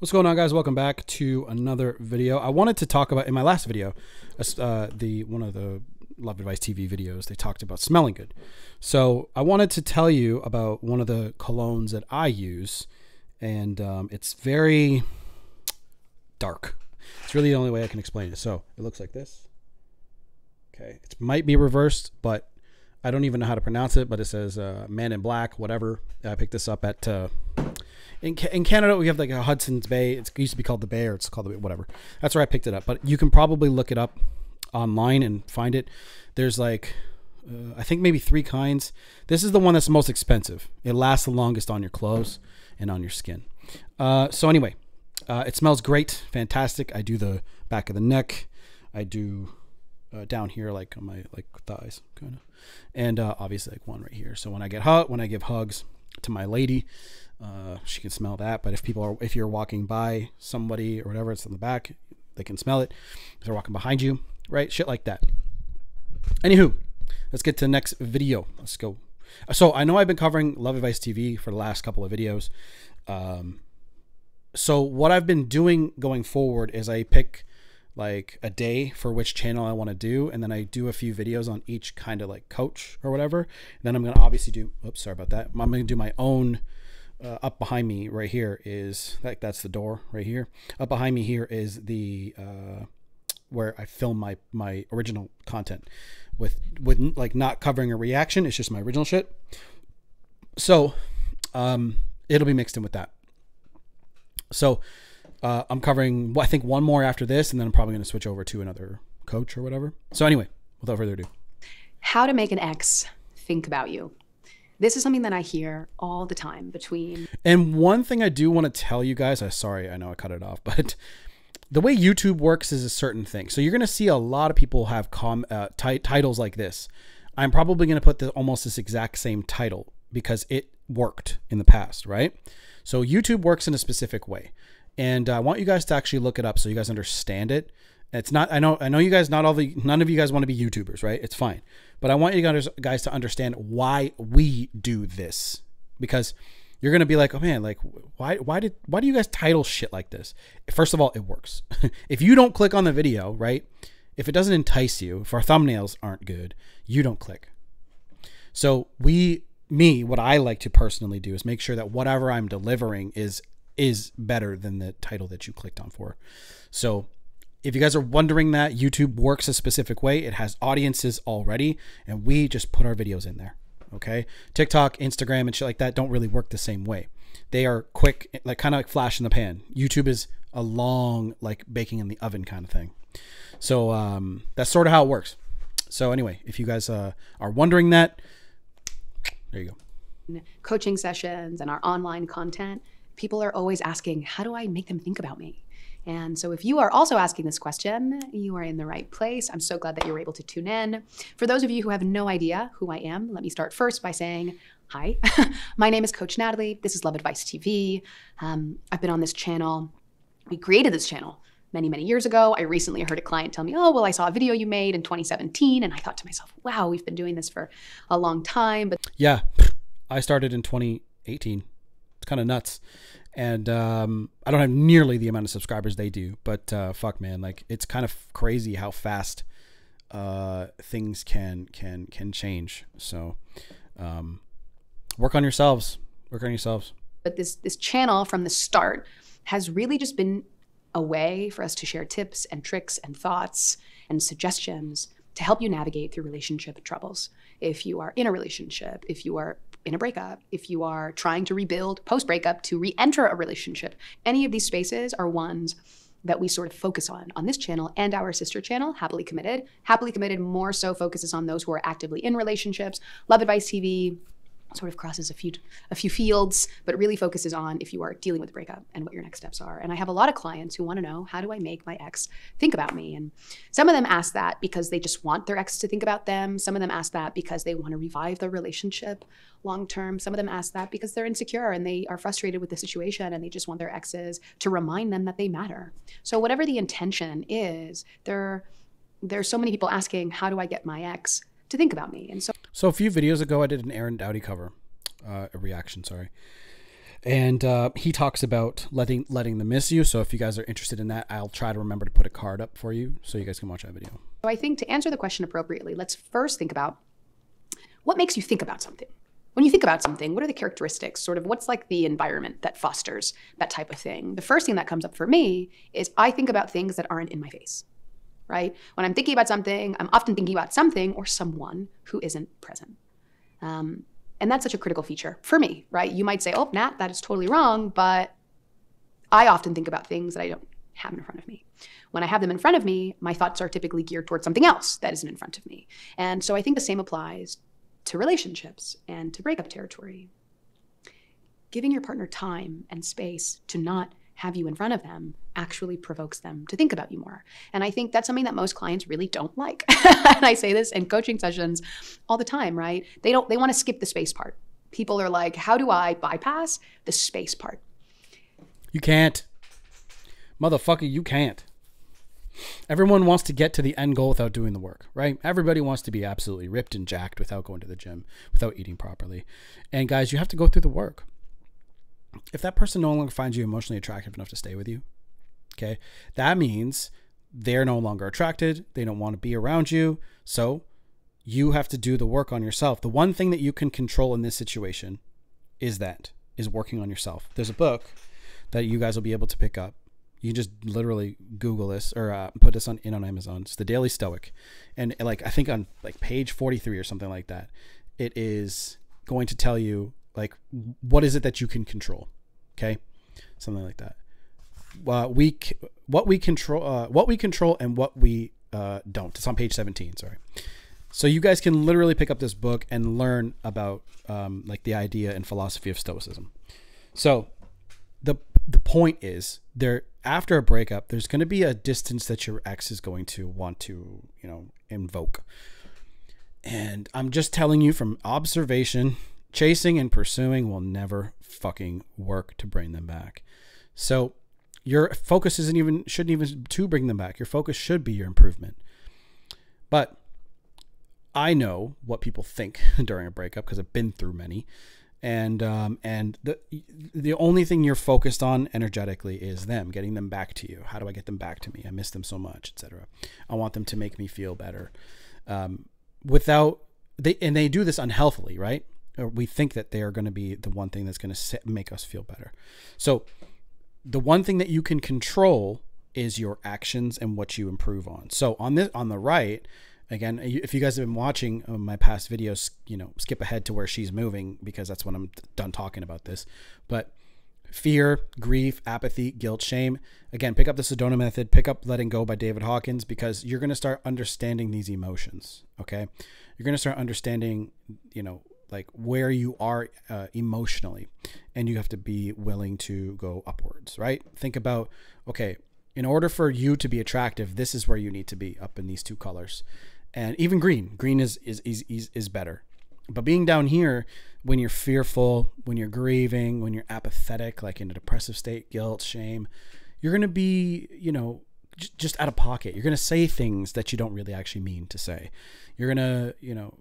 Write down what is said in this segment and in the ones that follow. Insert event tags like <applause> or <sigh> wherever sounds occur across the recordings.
What's going on, guys? Welcome back to another video. I wanted to talk about in my last video, uh, the one of the Love Advice TV videos. They talked about smelling good, so I wanted to tell you about one of the colognes that I use, and um, it's very dark. It's really the only way I can explain it. So it looks like this. Okay, it might be reversed, but I don't even know how to pronounce it. But it says uh, "Man in Black," whatever. I picked this up at. Uh, in, in Canada, we have like a Hudson's Bay. It's, it used to be called the Bay, or it's called the Bay, whatever. That's where I picked it up. But you can probably look it up online and find it. There's like, uh, I think maybe three kinds. This is the one that's most expensive. It lasts the longest on your clothes and on your skin. Uh, so anyway, uh, it smells great, fantastic. I do the back of the neck. I do uh, down here, like on my like thighs, kind of, and uh, obviously like one right here. So when I get hot, when I give hugs to my lady, uh, she can smell that. But if people are, if you're walking by somebody or whatever, it's in the back, they can smell it. If they're walking behind you, right? Shit like that. Anywho, let's get to the next video. Let's go. So I know I've been covering Love Advice TV for the last couple of videos. Um, so what I've been doing going forward is I pick like a day for which channel I want to do, and then I do a few videos on each kind of like coach or whatever. And then I'm gonna obviously do. Oops, sorry about that. I'm gonna do my own uh, up behind me right here is like that's the door right here. Up behind me here is the uh, where I film my my original content with with like not covering a reaction. It's just my original shit. So um, it'll be mixed in with that. So uh, I'm covering I think one more after this, and then I'm probably going to switch over to another coach or whatever. So anyway, without further ado, how to make an ex think about you. This is something that I hear all the time between. And one thing I do want to tell you guys, I sorry, I know I cut it off, <laughs> but the way YouTube works is a certain thing. So you're going to see a lot of people have com uh, titles like this. I'm probably going to put the, almost this exact same title because it worked in the past, right? So YouTube works in a specific way. And I want you guys to actually look it up so you guys understand it. It's not. I know. I know you guys. Not all the. None of you guys want to be YouTubers, right? It's fine. But I want you guys to understand why we do this because you're gonna be like, oh man, like why why did why do you guys title shit like this? First of all, it works. <laughs> if you don't click on the video, right? If it doesn't entice you, if our thumbnails aren't good, you don't click. So we, me, what I like to personally do is make sure that whatever I'm delivering is is better than the title that you clicked on for. So if you guys are wondering that, YouTube works a specific way. It has audiences already, and we just put our videos in there. Okay. TikTok, Instagram, and shit like that don't really work the same way. They are quick, like kind of like flash in the pan. YouTube is a long, like baking in the oven kind of thing. So um, that's sort of how it works. So anyway, if you guys uh, are wondering that, there you go. Coaching sessions and our online content, people are always asking, how do I make them think about me? And so, if you are also asking this question, you are in the right place. I'm so glad that you're able to tune in. For those of you who have no idea who I am, let me start first by saying, Hi, <laughs> my name is Coach Natalie. This is Love Advice TV. Um, I've been on this channel. We created this channel many, many years ago. I recently heard a client tell me, Oh, well, I saw a video you made in 2017. And I thought to myself, Wow, we've been doing this for a long time. But yeah, I started in 2018. It's kind of nuts and um, I don't have nearly the amount of subscribers they do. But uh, fuck, man, like it's kind of crazy how fast uh, things can can can change. So um, work on yourselves. Work on yourselves. But this this channel from the start has really just been a way for us to share tips and tricks and thoughts and suggestions to help you navigate through relationship troubles. If you are in a relationship, if you are in a breakup, if you are trying to rebuild post breakup to re enter a relationship, any of these spaces are ones that we sort of focus on on this channel and our sister channel, Happily Committed. Happily Committed more so focuses on those who are actively in relationships. Love Advice TV sort of crosses a few a few fields, but really focuses on if you are dealing with a breakup and what your next steps are. And I have a lot of clients who want to know how do I make my ex think about me? And some of them ask that because they just want their ex to think about them. Some of them ask that because they want to revive their relationship long term. Some of them ask that because they're insecure and they are frustrated with the situation and they just want their exes to remind them that they matter. So whatever the intention is, there there's so many people asking, how do I get my ex to think about me? And so so a few videos ago, I did an Aaron Doughty cover, uh, a reaction, sorry. and uh, he talks about letting letting them miss you. So if you guys are interested in that, I'll try to remember to put a card up for you so you guys can watch that video. So I think to answer the question appropriately, let's first think about what makes you think about something. When you think about something, what are the characteristics? Sort of what's like the environment that fosters that type of thing? The first thing that comes up for me is I think about things that aren't in my face, right? When I'm thinking about something, I'm often thinking about something or someone who isn't present. Um, and that's such a critical feature for me, right? You might say, oh, Nat, that is totally wrong, but I often think about things that I don't have in front of me. When I have them in front of me, my thoughts are typically geared towards something else that isn't in front of me. And so I think the same applies to relationships and to breakup territory. Giving your partner time and space to not have you in front of them actually provokes them to think about you more. And I think that's something that most clients really don't like. <laughs> and I say this in coaching sessions all the time, right? They don't they want to skip the space part. People are like, "How do I bypass the space part?" You can't. Motherfucker, you can't. Everyone wants to get to the end goal without doing the work, right? Everybody wants to be absolutely ripped and jacked without going to the gym, without eating properly. And guys, you have to go through the work. If that person no longer finds you emotionally attractive enough to stay with you, okay, that means they're no longer attracted. They don't want to be around you. So you have to do the work on yourself. The one thing that you can control in this situation is that, is working on yourself. There's a book that you guys will be able to pick up you just literally Google this or uh, put this on in on Amazon. It's the Daily Stoic, and like I think on like page forty three or something like that, it is going to tell you like what is it that you can control. Okay, something like that. Uh, we what we control, uh, what we control, and what we uh, don't. It's on page seventeen. Sorry. So you guys can literally pick up this book and learn about um, like the idea and philosophy of Stoicism. So the the point is there after a breakup there's going to be a distance that your ex is going to want to you know invoke and i'm just telling you from observation chasing and pursuing will never fucking work to bring them back so your focus isn't even shouldn't even to bring them back. Your focus should be your improvement. But i know what people think <laughs> during a breakup because i've been through many. And um, and the the only thing you're focused on energetically is them getting them back to you. How do i get them back to me? I miss them so much etc i want them to make me feel better. Um, without they and they do this unhealthily right? Or we think that they are going to be the one thing that's going to make us feel better. So the one thing that you can control is your actions and what you improve on. So on this on the right again if you guys have been watching uh, my past videos you know skip ahead to where she's moving because that's when i'm done talking about this. But fear grief apathy guilt shame. Again pick up the sedona method pick up letting go by david hawkins because you're going to start understanding these emotions okay? You're going to start understanding you know like where you are uh, emotionally and you have to be willing to go upwards right think about okay in order for you to be attractive this is where you need to be up in these two colors and even green. Green is is is is, is better. But being down here, when you're fearful, when you're grieving, when you're apathetic, like in a depressive state, guilt, shame, you're gonna be, you know, just out of pocket. You're gonna say things that you don't really actually mean to say. You're gonna, you know,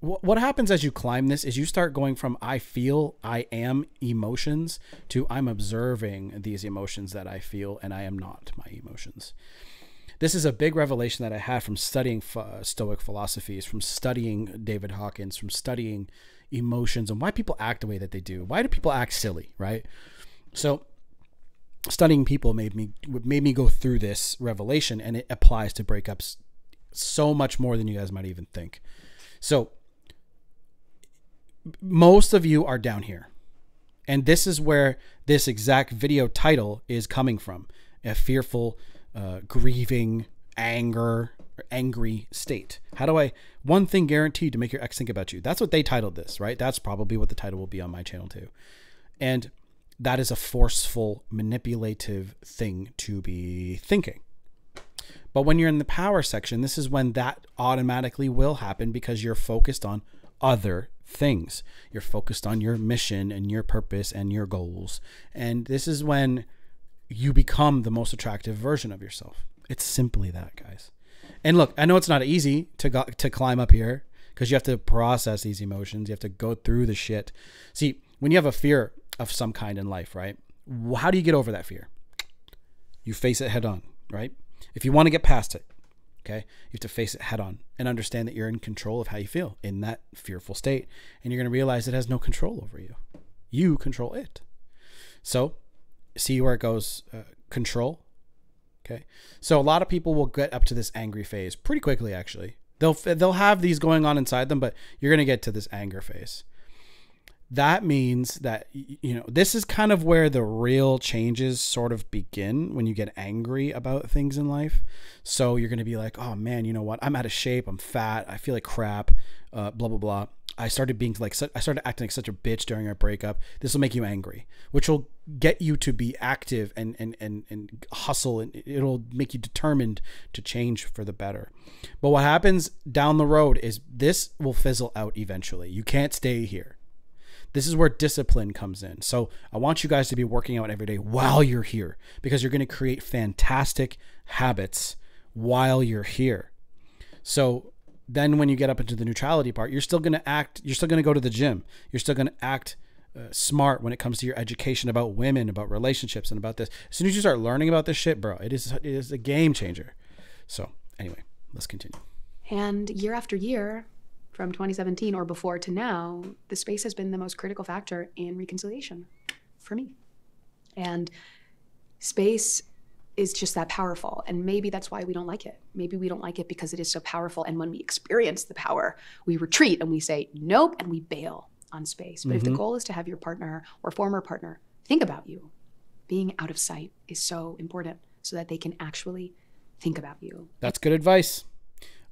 what happens as you climb this is you start going from I feel, I am emotions to I'm observing these emotions that I feel and I am not my emotions this is a big revelation that I had from studying uh, Stoic philosophies, from studying David Hawkins, from studying emotions and why people act the way that they do. Why do people act silly, right? So studying people made me made me go through this revelation and it applies to breakups so much more than you guys might even think. So most of you are down here. And this is where this exact video title is coming from. A fearful uh, grieving, anger, angry state. How do I one thing guaranteed to make your ex think about you? That's what they titled this, right? That's probably what the title will be on my channel too. And that is a forceful, manipulative thing to be thinking. But when you're in the power section, this is when that automatically will happen because you're focused on other things. You're focused on your mission and your purpose and your goals. And this is when you become the most attractive version of yourself. It's simply that, guys. And look, I know it's not easy to go, to climb up here because you have to process these emotions. You have to go through the shit. See, when you have a fear of some kind in life, right? How do you get over that fear? You face it head on, right? If you want to get past it, okay, you have to face it head on and understand that you're in control of how you feel in that fearful state. And you're going to realize it has no control over you. You control it. So, see where it goes uh, control. Okay. So, a lot of people will get up to this angry phase pretty quickly, actually. They'll, they'll have these going on inside them, but you're going to get to this anger phase that means that you know this is kind of where the real changes sort of begin when you get angry about things in life. So you're going to be like oh man you know what? I'm out of shape. I'm fat. I feel like crap uh, blah blah blah. I started being like i started acting like such a bitch during our breakup. This will make you angry which will get you to be active and and and, and hustle and it'll make you determined to change for the better. But what happens down the road is this will fizzle out eventually. You can't stay here this is where discipline comes in. So I want you guys to be working out every day while you're here because you're going to create fantastic habits while you're here. So then when you get up into the neutrality part, you're still going to act, you're still going to go to the gym. You're still going to act uh, smart when it comes to your education about women, about relationships, and about this. As soon as you start learning about this shit, bro, it is it is a game changer. So anyway, let's continue. And year after year, from 2017 or before to now, the space has been the most critical factor in reconciliation for me. And space is just that powerful. And maybe that's why we don't like it. Maybe we don't like it because it is so powerful. And when we experience the power, we retreat and we say, nope, and we bail on space. But mm-hmm. if the mm-hmm. goal is to have your partner or former partner think about you, being out of sight is so important so that they can actually think about you. That's good advice.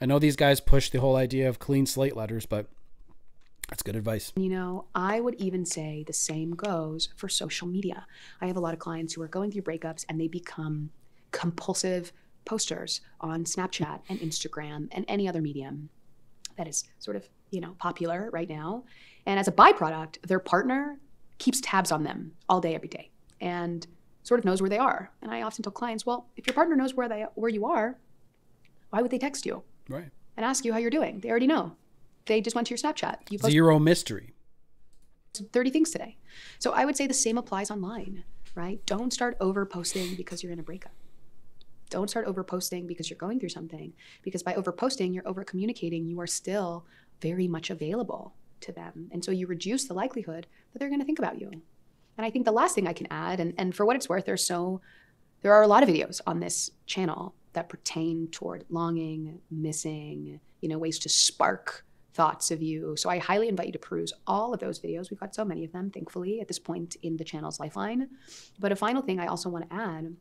I know these guys push the whole idea of clean slate letters, but that's good advice. You know, I would even say the same goes for social media. I have a lot of clients who are going through breakups and they become compulsive posters on Snapchat and Instagram and any other medium that is sort of, you know, popular right now. And as a byproduct, their partner keeps tabs on them all day every day and sort of knows where they are. And I often tell clients, well, if your partner knows where they where you are, why would they text you? Right. And ask you how you're doing. They already know. They just went to your Snapchat. You Zero mystery. 30 things today. So I would say the same applies online, right? Don't start over posting because you're in a breakup. Don't start over posting because you're going through something. Because by over posting, you're over communicating. You are still very much available to them. And so you reduce the likelihood that they're going to think about you. And I think the last thing I can add, and, and for what it's worth, there's so there are a lot of videos on this channel that pertain toward longing, missing, you know, ways to spark thoughts of you. So I highly invite you to peruse all of those videos. We've got so many of them, thankfully, at this point in the channel's lifeline. But a final thing I also want to add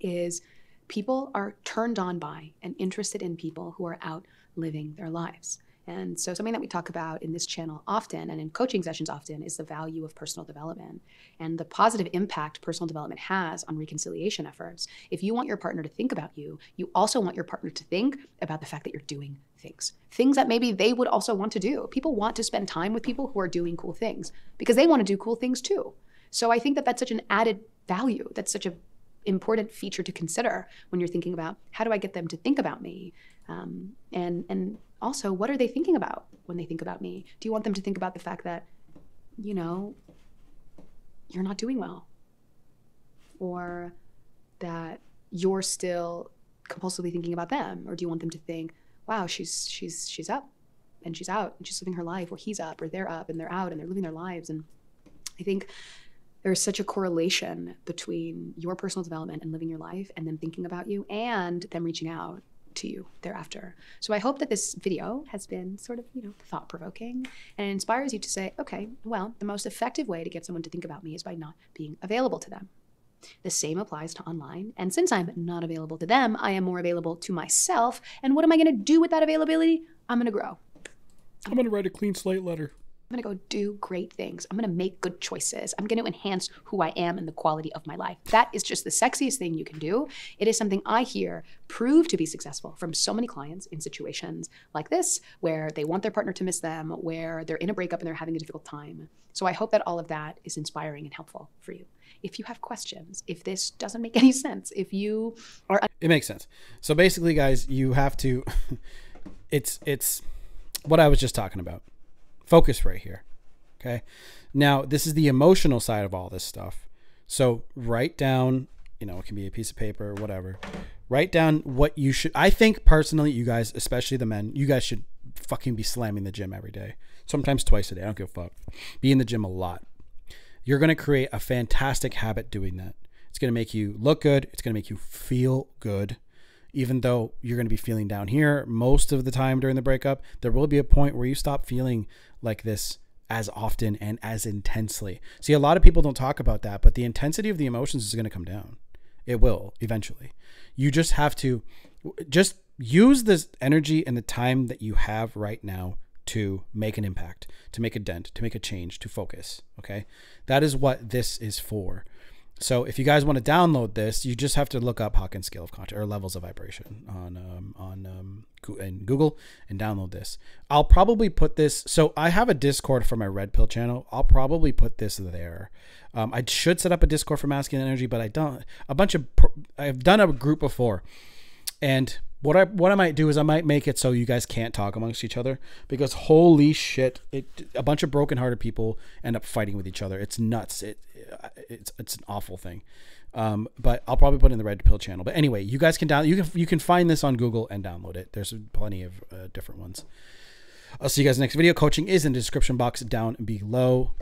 is people are turned on by and interested in people who are out living their lives. And so, something that we talk about in this channel often and in coaching sessions often is the value of personal development and the positive impact personal development has on reconciliation efforts. If you want your partner to think about you, you also want your partner to think about the fact that you're doing things, things that maybe they would also want to do. People want to spend time with people who are doing cool things because they want to do cool things too. So, I think that that's such an added value. That's such a important feature to consider when you're thinking about how do I get them to think about me, um, and and also, what are they thinking about when they think about me? Do you want them to think about the fact that, you know, you're not doing well? Or that you're still compulsively thinking about them? Or do you want them to think, wow, she's she's she's up and she's out and she's living her life, or he's up or they're up and they're out and they're living their lives. And I think there's such a correlation between your personal development and living your life and them thinking about you and them reaching out to you thereafter. So I hope that this video has been sort of, you know, thought provoking and inspires you to say, okay, well, the most effective way to get someone to think about me is by not being available to them. The same applies to online. And since I'm not available to them, I am more available to myself. And what am I going to do with that availability? I'm going to grow. I'm going to write a clean slate letter. I'm to go do great things. I'm to make good choices. I'm to enhance who I am and the quality of my life. That is just the sexiest thing you can do. It is something I hear prove to be successful from so many clients in situations like this, where they want their partner to miss them, where they're in a breakup and they're having a difficult time. So I hope that all of that is inspiring and helpful for you. If you have questions, if this doesn't make <laughs> any sense, if you are. It makes sense. So basically, guys, you have to. <laughs> it's, it's what I was just talking about Focus right here. Okay. Now, this is the emotional side of all this stuff. So write down, you know, it can be a piece of paper whatever. Write down what you should. I think personally, you guys, especially the men, you guys should fucking be slamming the gym every day. Sometimes twice a day. I don't give a fuck. Be in the gym a lot. You're going to create a fantastic habit doing that. It's going to make you look good. It's going to make you feel good. Even though you're going to be feeling down here most of the time during the breakup, there will be a point where you stop feeling like this as often and as intensely. See, a lot of people don't talk about that, but the intensity of the emotions is going to come down. It will eventually. You just have to just use this energy and the time that you have right now to make an impact, to make a dent, to make a change, to focus. Okay. That is what this is for. So if you guys want to download this, you just have to look up Hawkins scale of conscious or levels of vibration on um, on um, in Google and download this. I'll probably put this. So I have a Discord for my Red Pill channel. I'll probably put this there. Um, I should set up a Discord for masculine energy, but I don't. A bunch of I've done a group before, and what I what I might do is I might make it so you guys can't talk amongst each other because holy shit, it a bunch of brokenhearted people end up fighting with each other. It's nuts. It it's it's an awful thing. Um, but I'll probably put in the red pill channel. But anyway, you guys can down you can you can find this on Google and download it. There's plenty of uh, different ones. I'll see you guys next video. Coaching is in the description box down below.